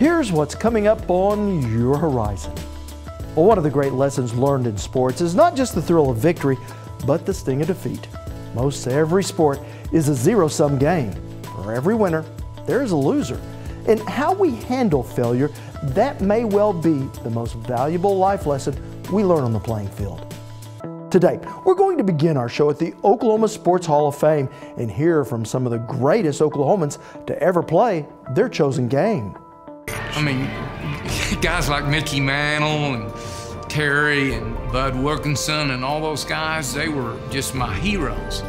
Here's what's coming up on your horizon. Well, one of the great lessons learned in sports is not just the thrill of victory, but the sting of defeat. Most every sport is a zero sum game. For every winner, there is a loser. And how we handle failure, that may well be the most valuable life lesson we learn on the playing field. Today, we're going to begin our show at the Oklahoma Sports Hall of Fame and hear from some of the greatest Oklahomans to ever play their chosen game. I mean, guys like Mickey Mantle and Terry and Bud Wilkinson and all those guys, they were just my heroes.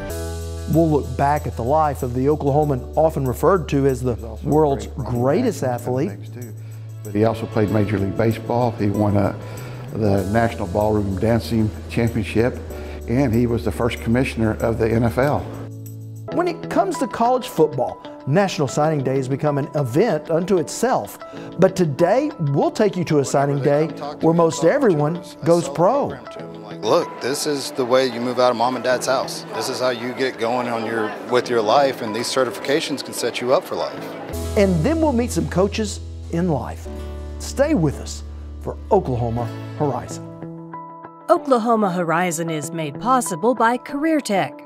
We'll look back at the life of the Oklahoman often referred to as the world's greatest athlete. But he also played Major League Baseball. He won a the National Ballroom Dancing Championship, and he was the first commissioner of the NFL. When it comes to college football, National Signing Day has become an event unto itself. But today, we'll take you to a signing day where most everyone goes pro. Look, this is the way you move out of mom and dad's house. This is how you get going on your with your life, and these certifications can set you up for life. And then we'll meet some coaches in life. Stay with us for Oklahoma Horizon. Oklahoma Horizon is made possible by Career Tech,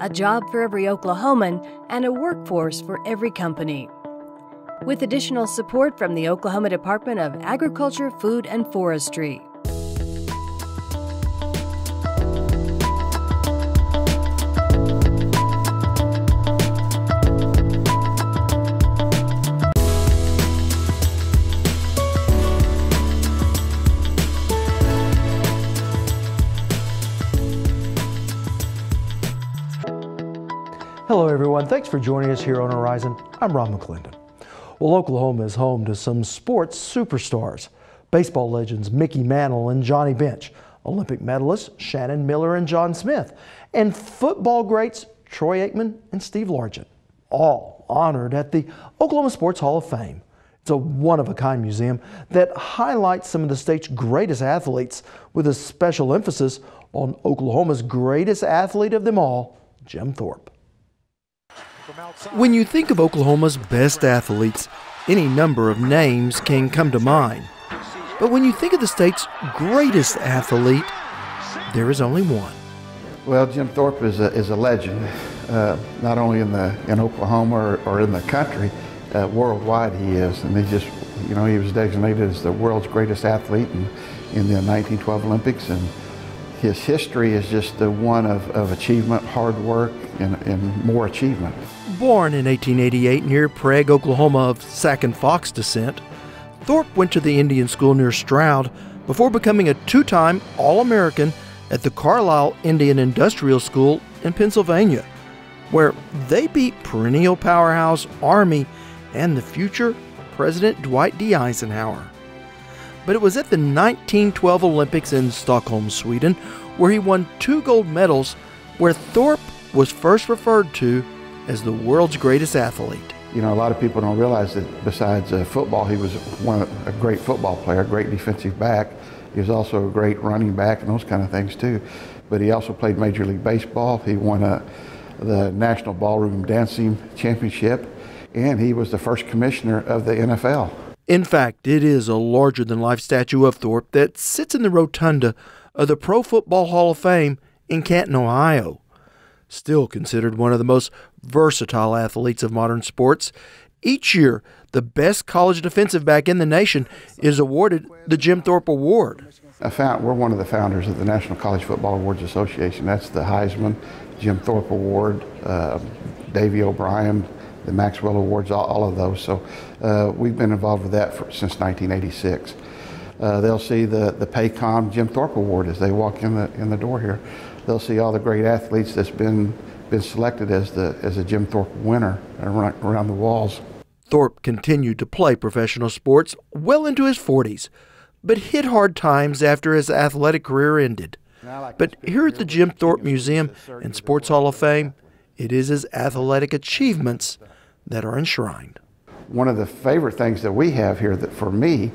a job for every Oklahoman and a workforce for every company. With additional support from the Oklahoma Department of Agriculture, Food, and Forestry. Everyone. Thanks for joining us here on Horizon. I'm Rob McClendon. Well, Oklahoma is home to some sports superstars baseball legends Mickey Mantle and Johnny Bench, Olympic medalists Shannon Miller and John Smith, and football greats Troy Aikman and Steve Largent, all honored at the Oklahoma Sports Hall of Fame. It's a one of a kind museum that highlights some of the state's greatest athletes with a special emphasis on Oklahoma's greatest athlete of them all, Jim Thorpe. When you think of Oklahoma's best athletes, any number of names can come to mind. But when you think of the state's greatest athlete, there is only one. Well, Jim Thorpe is a, is a legend, uh, not only in, the, in Oklahoma or, or in the country, uh, worldwide he is. And he just, you know, he was designated as the world's greatest athlete in, in the 1912 Olympics. And his history is just the one of, of achievement, hard work, and, and more achievement. Born in 1888 near Prague, Oklahoma, of Sac and Fox descent, Thorpe went to the Indian school near Stroud before becoming a two time All American at the Carlisle Indian Industrial School in Pennsylvania, where they beat perennial powerhouse Army and the future President Dwight D. Eisenhower but it was at the 1912 Olympics in Stockholm, Sweden, where he won two gold medals, where Thorpe was first referred to as the world's greatest athlete. You know, a lot of people don't realize that besides uh, football, he was one a great football player, a great defensive back. He was also a great running back and those kind of things too. But he also played Major League Baseball. He won a, the National Ballroom Dancing Championship, and he was the first commissioner of the NFL. In fact, it is a larger than life statue of Thorpe that sits in the rotunda of the Pro Football Hall of Fame in Canton, Ohio. Still considered one of the most versatile athletes of modern sports, each year the best college defensive back in the nation is awarded the Jim Thorpe Award. Found, we're one of the founders of the National College Football Awards Association. That's the Heisman, Jim Thorpe Award, uh, Davy O'Brien, the Maxwell Awards, all, all of those. So uh, we've been involved with that for, since 1986. Uh, they'll see the, the Paycom Jim Thorpe Award as they walk in the, in the door here. They'll see all the great athletes that's been, been selected as, the, as a Jim Thorpe winner around, around the walls. Thorpe continued to play professional sports well into his 40s, but hit hard times after his athletic career ended. But here at the Jim Thorpe Museum and Sports Hall of Fame, it is his athletic achievements that are enshrined. One of the favorite things that we have here that for me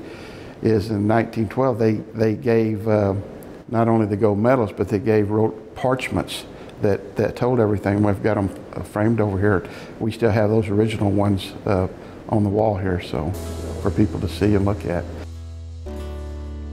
is in 1912 they, they gave uh, not only the gold medals but they gave wrote parchments that, that told everything. We've got them uh, framed over here. We still have those original ones uh, on the wall here. So for people to see and look at.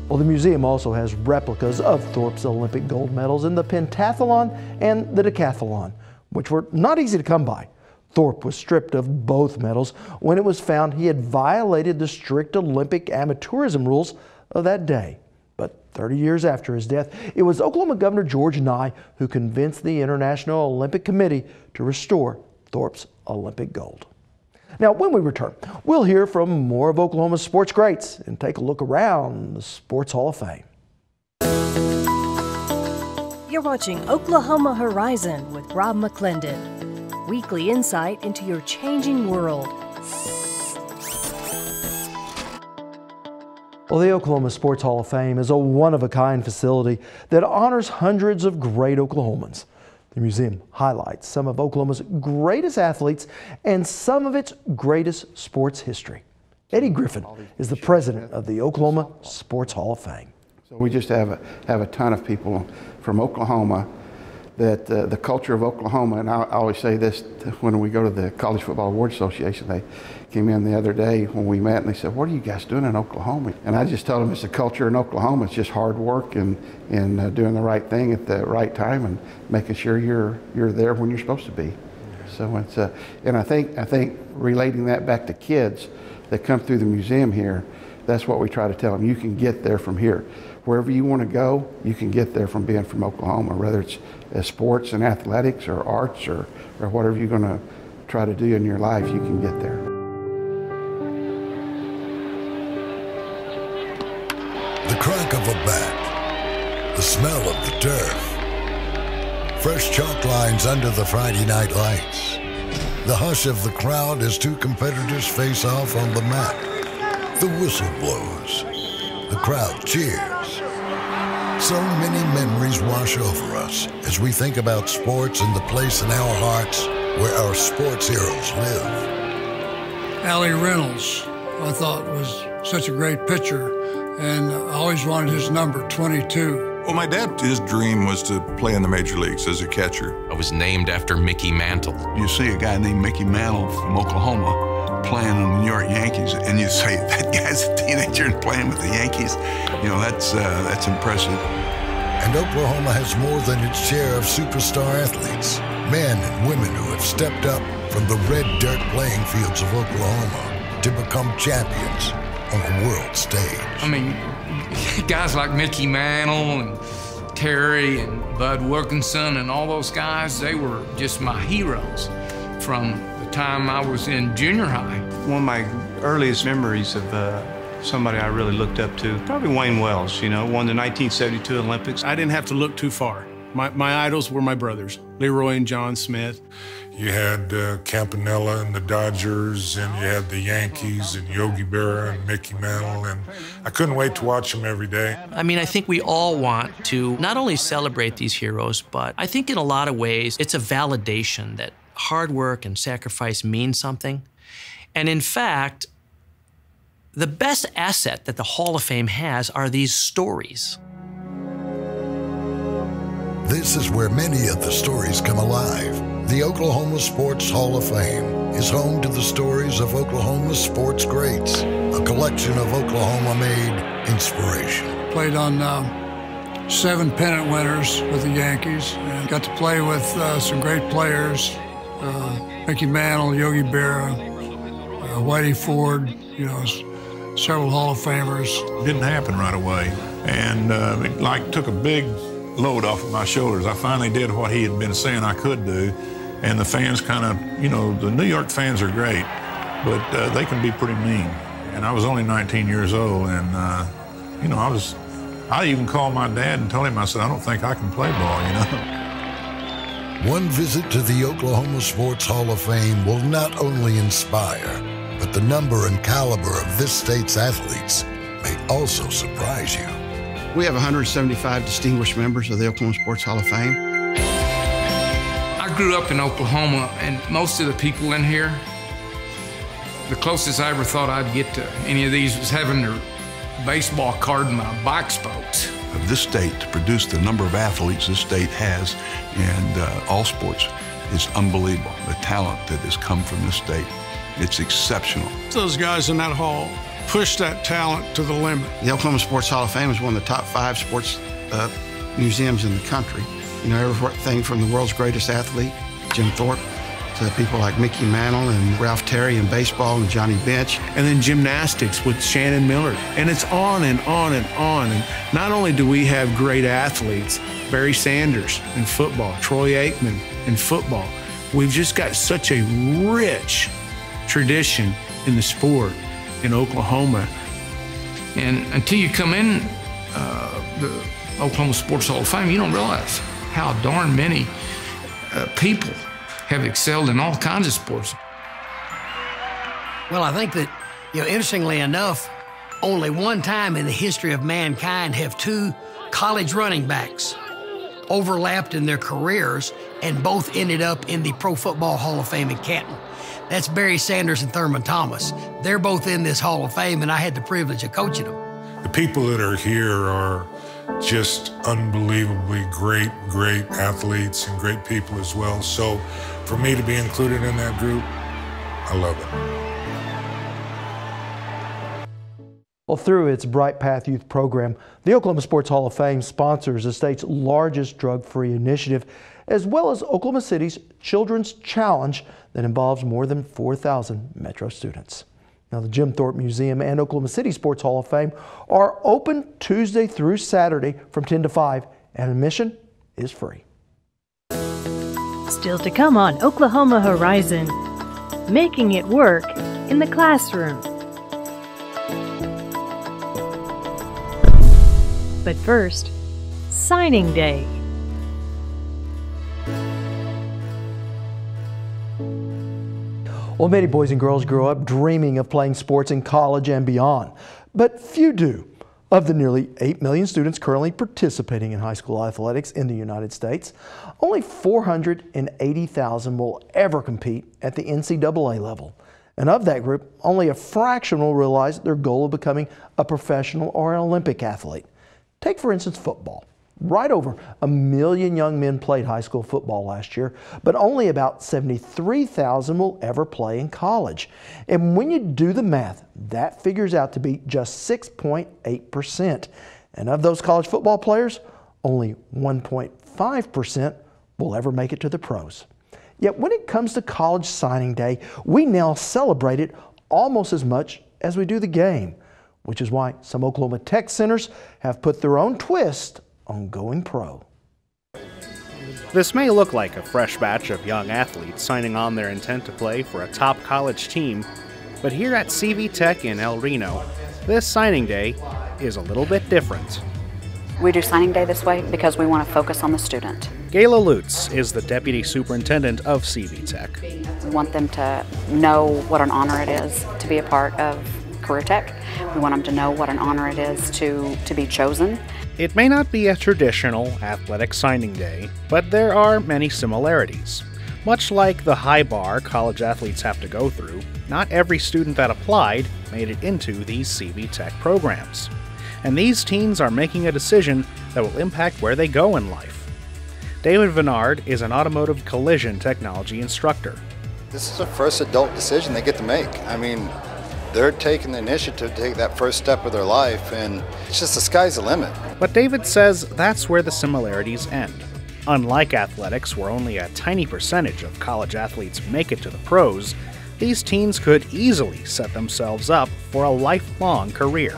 Well, the museum also has replicas of Thorpe's Olympic gold medals in the pentathlon and the decathlon, which were not easy to come by. Thorpe was stripped of both medals when it was found he had violated the strict Olympic amateurism rules of that day. But 30 years after his death, it was Oklahoma Governor George Nigh who convinced the International Olympic Committee to restore Thorpe's Olympic gold. Now, when we return, we'll hear from more of Oklahoma's sports greats and take a look around the Sports Hall of Fame. You're watching Oklahoma Horizon with Rob McClendon. Weekly insight into your changing world. Well, the Oklahoma Sports Hall of Fame is a one of a kind facility that honors hundreds of great Oklahomans. The museum highlights some of Oklahoma's greatest athletes and some of its greatest sports history. Eddie Griffin is the president of the Oklahoma Sports Hall of Fame. We just have a, have a ton of people from Oklahoma that uh, the culture of Oklahoma, and I, I always say this when we go to the College Football Awards Association, they came in the other day when we met and they said, what are you guys doing in Oklahoma? And I just told them it's the culture in Oklahoma. It's just hard work and, and uh, doing the right thing at the right time and making sure you're, you're there when you're supposed to be. So it's, uh, and I think, I think relating that back to kids that come through the museum here, that's what we try to tell them. You can get there from here. Wherever you want to go, you can get there from being from Oklahoma, whether it's uh, sports and athletics or arts or, or whatever you're going to try to do in your life, you can get there. Turf, fresh chalk lines under the Friday night lights, the hush of the crowd as two competitors face off on the mat, the whistle blows, the crowd cheers. So many memories wash over us as we think about sports and the place in our hearts where our sports heroes live. Allie Reynolds, I thought was such a great pitcher, and I always wanted his number, 22. Well, my dad, his dream was to play in the major leagues as a catcher. I was named after Mickey Mantle. You see a guy named Mickey Mantle from Oklahoma playing on the New York Yankees, and you say, that guy's a teenager and playing with the Yankees. You know, that's, uh, that's impressive. And Oklahoma has more than its share of superstar athletes, men and women who have stepped up from the red dirt playing fields of Oklahoma to become champions on a world stage. I mean, guys like Mickey Mantle and Terry and Bud Wilkinson and all those guys, they were just my heroes from the time I was in junior high. One of my earliest memories of uh, somebody I really looked up to, probably Wayne Wells, you know, won the 1972 Olympics. I didn't have to look too far. My, my idols were my brothers, Leroy and John Smith. You had uh, Campanella and the Dodgers, and you had the Yankees and Yogi Berra and Mickey Mantle, and I couldn't wait to watch them every day. I mean, I think we all want to not only celebrate these heroes, but I think in a lot of ways it's a validation that hard work and sacrifice mean something. And in fact, the best asset that the Hall of Fame has are these stories. This is where many of the stories come alive. The Oklahoma Sports Hall of Fame is home to the stories of Oklahoma sports greats, a collection of Oklahoma made inspiration. Played on uh, seven pennant winners with the Yankees and got to play with uh, some great players uh, Mickey Mantle, Yogi Berra, uh, Whitey Ford, you know, several Hall of Famers. It didn't happen right away. And uh, it like took a big load off of my shoulders. I finally did what he had been saying I could do. And the fans kind of, you know, the New York fans are great, but uh, they can be pretty mean. And I was only 19 years old, and, uh, you know, I was, I even called my dad and told him, I said, I don't think I can play ball, you know. One visit to the Oklahoma Sports Hall of Fame will not only inspire, but the number and caliber of this state's athletes may also surprise you. We have 175 distinguished members of the Oklahoma Sports Hall of Fame. I grew up in Oklahoma, and most of the people in here, the closest I ever thought I'd get to any of these was having their baseball card in my bike spokes. Of this state to produce the number of athletes this state has in uh, all sports is unbelievable. The talent that has come from this state, it's exceptional. Those guys in that hall push that talent to the limit. The Oklahoma Sports Hall of Fame is one of the top five sports uh, museums in the country. You know, everything from the world's greatest athlete, Jim Thorpe, to people like Mickey Mantle and Ralph Terry in baseball and Johnny Bench. And then gymnastics with Shannon Miller. And it's on and on and on. And not only do we have great athletes, Barry Sanders in football, Troy Aikman in football, we've just got such a rich tradition in the sport in Oklahoma. And until you come in uh, the Oklahoma Sports Hall of Fame, you don't realize how darn many uh, people have excelled in all kinds of sports. Well, I think that, you know, interestingly enough, only one time in the history of mankind have two college running backs overlapped in their careers and both ended up in the Pro Football Hall of Fame in Canton. That's Barry Sanders and Thurman Thomas. They're both in this Hall of Fame, and I had the privilege of coaching them. The people that are here are just unbelievably great, great athletes and great people as well. So for me to be included in that group, I love it. Well, through its Bright Path Youth program, the Oklahoma Sports Hall of Fame sponsors the state's largest drug-free initiative, as well as Oklahoma City's Children's Challenge that involves more than 4,000 Metro students. Now, the Jim Thorpe Museum and Oklahoma City Sports Hall of Fame are open Tuesday through Saturday from 10 to 5, and admission is free. Still to come on Oklahoma Horizon, making it work in the classroom. But first, signing day. Well, many boys and girls grow up dreaming of playing sports in college and beyond, but few do. Of the nearly 8 million students currently participating in high school athletics in the United States, only 480,000 will ever compete at the NCAA level. And of that group, only a fraction will realize their goal of becoming a professional or an Olympic athlete. Take, for instance, football. Right over a million young men played high school football last year, but only about 73,000 will ever play in college. And when you do the math, that figures out to be just 6.8%. And of those college football players, only 1.5% will ever make it to the pros. Yet when it comes to college signing day, we now celebrate it almost as much as we do the game, which is why some Oklahoma Tech centers have put their own twist on going pro. This may look like a fresh batch of young athletes signing on their intent to play for a top college team, but here at CV Tech in El Reno, this signing day is a little bit different. We do signing day this way because we want to focus on the student. Gayla Lutts is the deputy superintendent of CV Tech. We want them to know what an honor it is to be a part of Career Tech. We want them to know what an honor it is to, to be chosen. It may not be a traditional athletic signing day, but there are many similarities. Much like the high bar college athletes have to go through, not every student that applied made it into these CV Tech programs. And these teens are making a decision that will impact where they go in life. David Venard is an automotive collision technology instructor. This is the first adult decision they get to make. I mean, they're taking the initiative to take that first step of their life, and it's just the sky's the limit. But David says that's where the similarities end. Unlike athletics, where only a tiny percentage of college athletes make it to the pros, these teens could easily set themselves up for a lifelong career.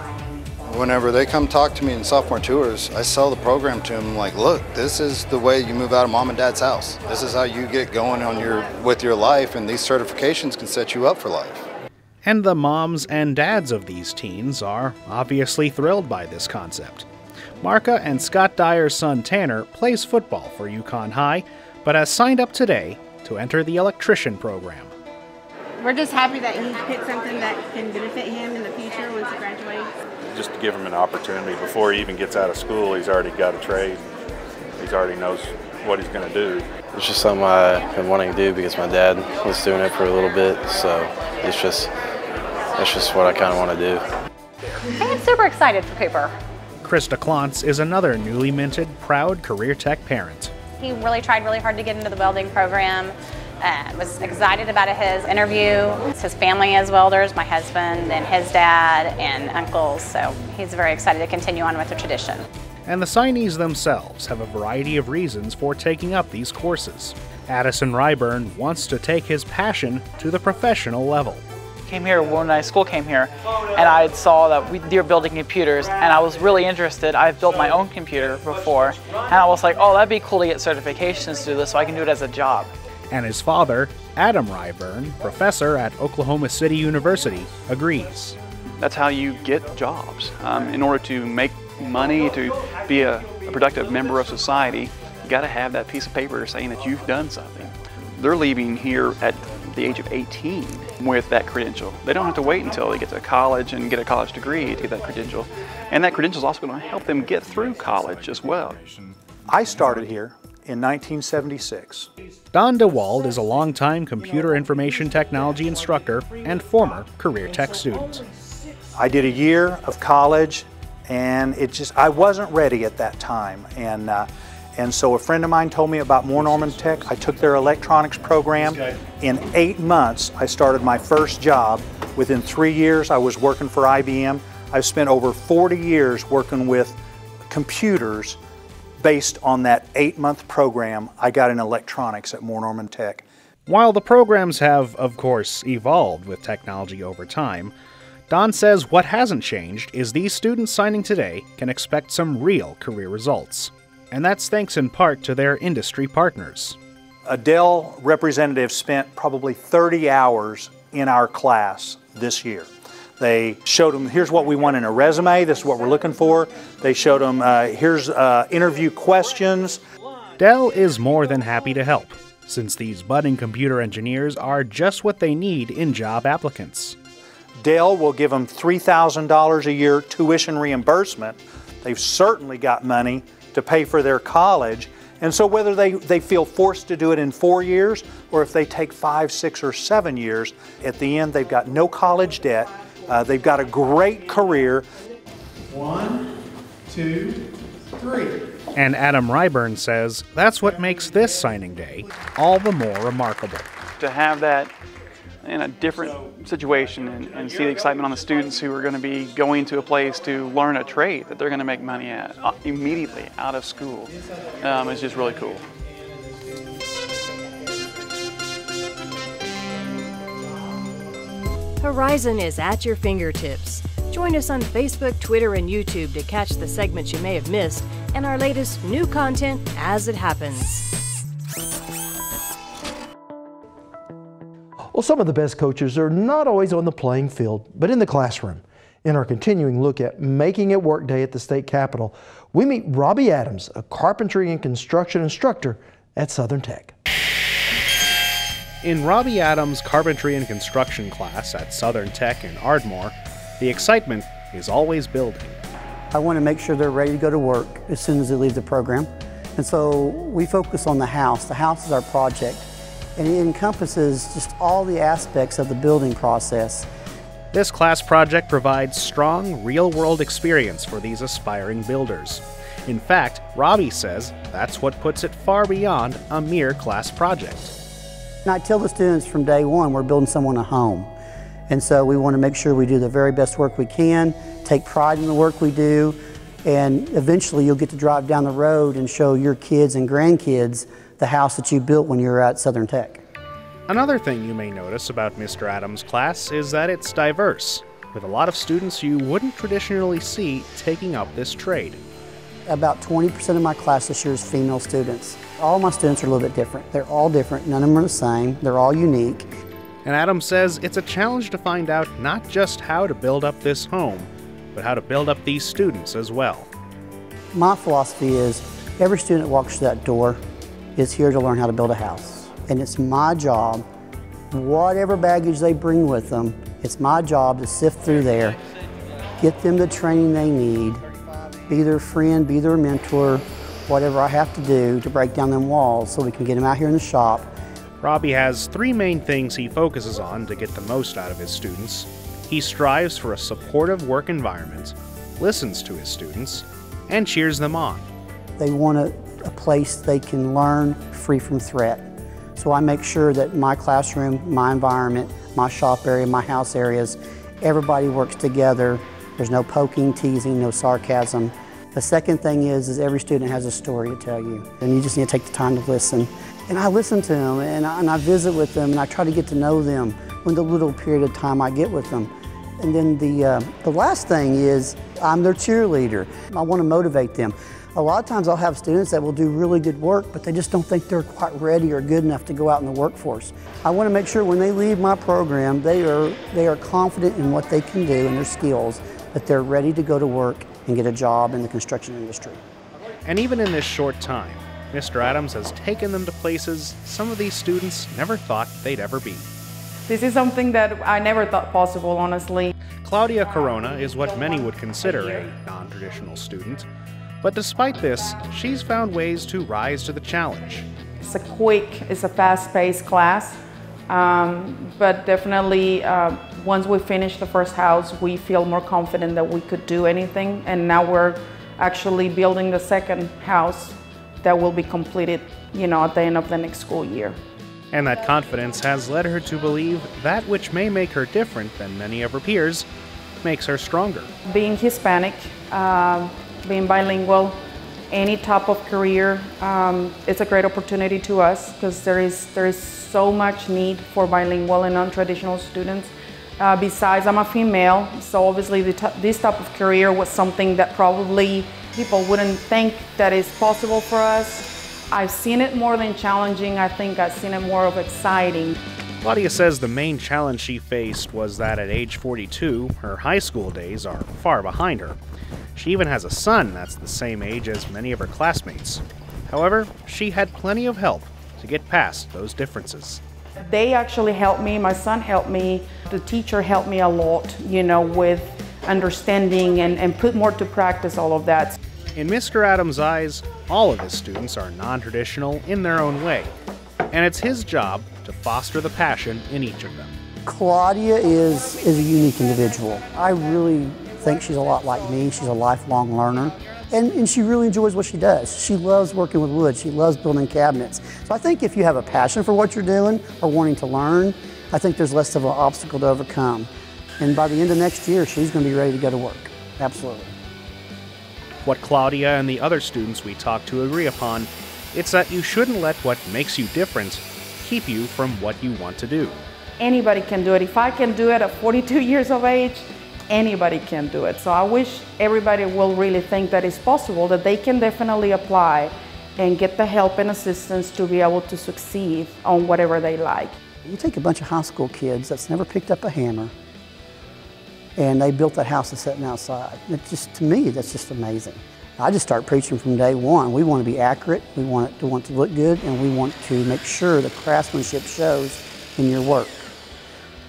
Whenever they come talk to me in sophomore tours, I sell the program to them like, look, this is the way you move out of mom and dad's house. This is how you get going on your with your life, and these certifications can set you up for life. And the moms and dads of these teens are obviously thrilled by this concept. Marka and Scott Dyer's son Tanner plays football for Yukon High, but has signed up today to enter the electrician program. We're just happy that he picked something that can benefit him in the future once he graduates. Just to give him an opportunity before he even gets out of school, he's already got a trade. He's already knows what he's going to do. It's just something I've been wanting to do because my dad was doing it for a little bit, so it's just that's just what I kind of want to do. I am super excited for Cooper. Krista Klontz is another newly minted, proud Career Tech parent. He really tried really hard to get into the welding program, Uh, was excited about his interview. His family is welders, my husband and his dad and uncles, so he's very excited to continue on with the tradition. And the signees themselves have a variety of reasons for taking up these courses. Addison Ryburn wants to take his passion to the professional level came here when I school came here, and I saw that we, they were building computers, and I was really interested. I've built my own computer before, and I was like, oh, that'd be cool to get certifications to do this so I can do it as a job. And his father, Adam Ryburn, professor at Oklahoma City University, agrees. That's how you get jobs. Um, in order to make money, to be a, a productive member of society, you got to have that piece of paper saying that you've done something. They're leaving here at the age of 18 with that credential. They don't have to wait until they get to college and get a college degree to get that credential. And that credential is also going to help them get through college as well. I started here in 1976. Don DeWald is a longtime computer information technology instructor and former Career Tech student. I did a year of college and it just, I wasn't ready at that time. And uh, and so a friend of mine told me about Moore Norman Tech. I took their electronics program. In eight months, I started my first job. Within three years, I was working for IBM. I've spent over 40 years working with computers based on that eight month program I got in electronics at Moore Norman Tech. While the programs have, of course, evolved with technology over time, Don says what hasn't changed is these students signing today can expect some real career results and that's thanks in part to their industry partners. A Dell representative spent probably 30 hours in our class this year. They showed them, here's what we want in a resume, this is what we're looking for. They showed them, uh, here's uh, interview questions. Dell is more than happy to help, since these budding computer engineers are just what they need in job applicants. Dell will give them $3,000 a year tuition reimbursement. They've certainly got money to pay for their college. And so whether they, they feel forced to do it in four years or if they take five, six, or seven years, at the end they've got no college debt. Uh, they've got a great career. One, two, three. And Adam Ryburn says that's what makes this signing day all the more remarkable. To have that in a different situation and, and, see the excitement on the students who are going to be going to a place to learn a trade that they're going to make money at uh, immediately out of school um, is just really cool. Horizon is at your fingertips. Join us on Facebook, Twitter, and YouTube to catch the segments you may have missed and our latest new content as it happens. Well, some of the best coaches are not always on the playing field, but in the classroom. In our continuing look at Making It Work Day at the state capitol, we meet Robby Adams, a carpentry and construction instructor at Southern Tech. In Robby Adams' carpentry and construction class at Southern Tech in Ardmore, the excitement is always building. I want to make sure they're ready to go to work as soon as they leave the program. And so we focus on the house. The house is our project and it encompasses just all the aspects of the building process. This class project provides strong, real world experience for these aspiring builders. In fact, Robby says that's what puts it far beyond a mere class project. And I tell the students from day one we're building someone a home. And so we want to make sure we do the very best work we can, take pride in the work we do, and eventually you'll get to drive down the road and show your kids and grandkids the house that you built when you were at Southern Tech. Another thing you may notice about Mr. Adams' class is that it's diverse, with a lot of students you wouldn't traditionally see taking up this trade. About 20% of my class this year is female students. All my students are a little bit different. They're all different, none of them are the same, they're all unique. And Adams says it's a challenge to find out not just how to build up this home, but how to build up these students as well. My philosophy is every student that walks through that door is here to learn how to build a house. And it's my job, whatever baggage they bring with them, it's my job to sift through there, get them the training they need, be their friend, be their mentor, whatever I have to do to break down them walls so we can get them out here in the shop. Robby has three main things he focuses on to get the most out of his students. He strives for a supportive work environment, listens to his students, and cheers them on. They want to a place they can learn free from threat. So I make sure that my classroom, my environment, my shop area, my house areas, everybody works together. There's no poking, teasing, no sarcasm. The second thing is, is every student has a story to tell you, and you just need to take the time to listen. And I listen to them, and I, and I visit with them, and I try to get to know them when the little period of time I get with them. And then the, uh, the last thing is I'm their cheerleader. I want to motivate them. A lot of times I'll have students that will do really good work, but they just don't think they're quite ready or good enough to go out in the workforce. I want to make sure when they leave my program, they are, they are confident in what they can do and their skills, that they're ready to go to work and get a job in the construction industry. And even in this short time, Mr. Adams has taken them to places some of these students never thought they'd ever be. This is something that I never thought possible, honestly. Claudia Corona is what many would consider a non traditional student. But despite this, she's found ways to rise to the challenge. It's a quick, it's a fast paced class, um, but definitely uh, once we finish the first house, we feel more confident that we could do anything. And now we're actually building the second house that will be completed, you know, at the end of the next school year. And that confidence has led her to believe that which may make her different than many of her peers makes her stronger. Being Hispanic, uh, being bilingual, any type of career, um, it's a great opportunity to us because there is, there is so much need for bilingual and non-traditional students. Uh, besides, I'm a female, so obviously this type of career was something that probably people wouldn't think that is possible for us. I've seen it more than challenging, I think I've seen it more of exciting. Claudia says the main challenge she faced was that at age 42, her high school days are far behind her. She even has a son that's the same age as many of her classmates. However, she had plenty of help to get past those differences. They actually helped me, my son helped me, the teacher helped me a lot, you know, with understanding and, and put more to practice all of that. In Mr. Adams' eyes, all of his students are non traditional in their own way, and it's his job to foster the passion in each of them. Claudia is, is a unique individual. I really think she's a lot like me. She's a lifelong learner. And, and she really enjoys what she does. She loves working with wood. She loves building cabinets. So I think if you have a passion for what you're doing or wanting to learn, I think there's less of an obstacle to overcome. And by the end of next year, she's going to be ready to go to work. Absolutely what Claudia and the other students we talked to agree upon. It's that you shouldn't let what makes you different keep you from what you want to do. Anybody can do it. If I can do it at 42 years of age, anybody can do it. So I wish everybody will really think that it's possible, that they can definitely apply and get the help and assistance to be able to succeed on whatever they like. You take a bunch of high school kids that's never picked up a hammer, and they built that house that's sitting outside. It just, to me, that's just amazing. I just start preaching from day one. We want to be accurate, we want it to want to look good, and we want to make sure the craftsmanship shows in your work.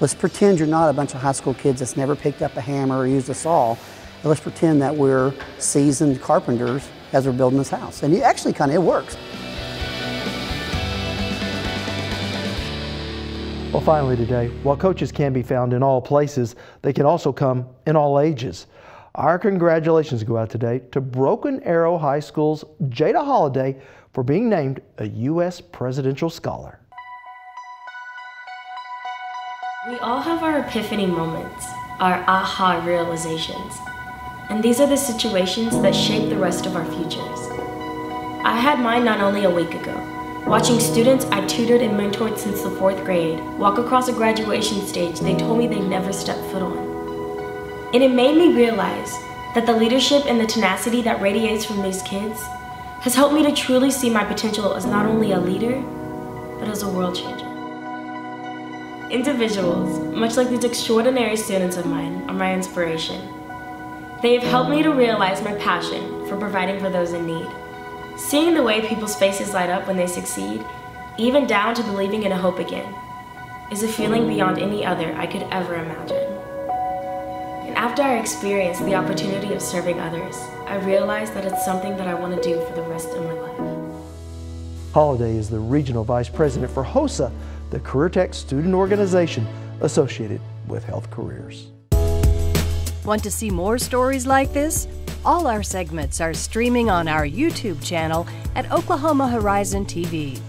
Let's pretend you're not a bunch of high school kids that's never picked up a hammer or used a saw. Let's pretend that we're seasoned carpenters as we're building this house. And it actually kind of it works. Well, finally today, while coaches can be found in all places, they can also come in all ages. Our congratulations go out today to Broken Arrow High School's Jada Holliday for being named a U.S. Presidential Scholar. We all have our epiphany moments, our aha realizations. And these are the situations that shape the rest of our futures. I had mine not only a week ago, Watching students I tutored and mentored since the fourth grade walk across a graduation stage they told me they'd never stepped foot on. And it made me realize that the leadership and the tenacity that radiates from these kids has helped me to truly see my potential as not only a leader, but as a world changer. Individuals, much like these extraordinary students of mine, are my inspiration. They have helped me to realize my passion for providing for those in need. Seeing the way people's faces light up when they succeed, even down to believing in a hope again, is a feeling beyond any other I could ever imagine. And after I experienced the opportunity of serving others, I realized that it's something that I want to do for the rest of my life. Holliday is the Regional Vice President for HOSA, the Career Tech student organization associated with health careers. Want to see more stories like this? All our segments are streaming on our YouTube channel at Oklahoma Horizon TV.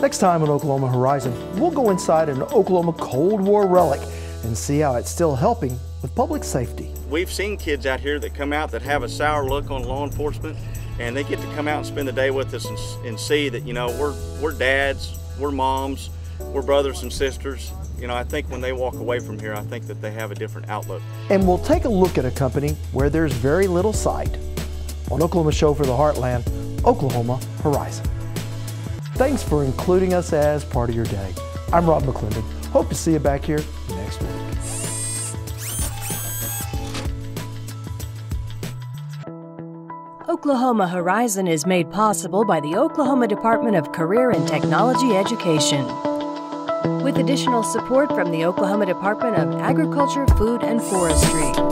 Next time on Oklahoma Horizon, we'll go inside an Oklahoma Cold War relic and see how it's still helping with public safety. We've seen kids out here that come out that have a sour look on law enforcement, and they get to come out and spend the day with us and, and see that, you know, we're, we're dads, we're moms, we're brothers and sisters. You know, I think when they walk away from here, I think that they have a different outlook. And we'll take a look at a company where there's very little sight. On Oklahoma Show for the Heartland, Oklahoma Horizon. Thanks for including us as part of your day. I'm Rob McClendon. Hope to see you back here next week. Oklahoma Horizon is made possible by the Oklahoma Department of Career and Technology Education. With additional support from the Oklahoma Department of Agriculture, Food, and Forestry.